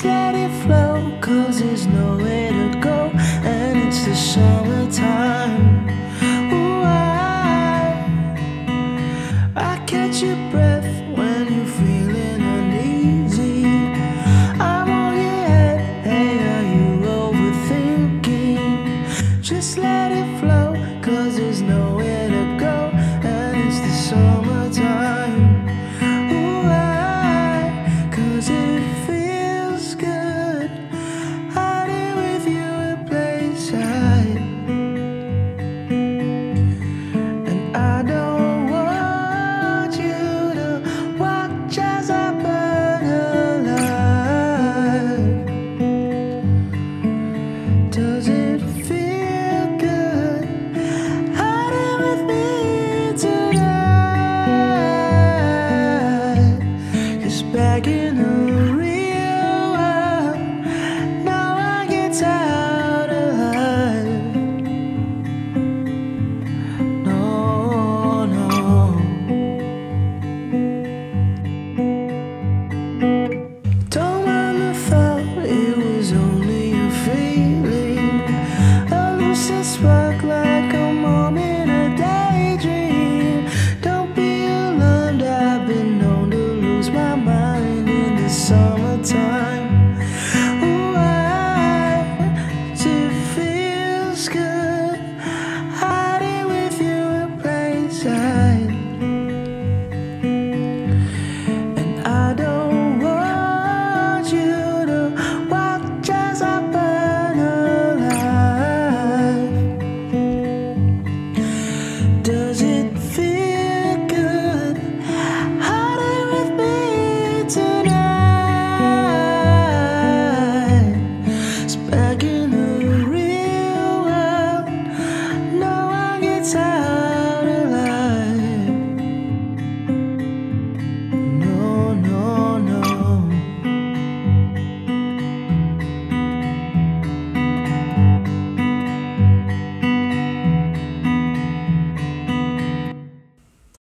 just let it flow Cause there's nowhere to go And it's the summertime. Ooh, I, I catch your breath when you're feeling uneasy. I'm on your head, hey are you overthinking? Just let it flow cause there's nowhere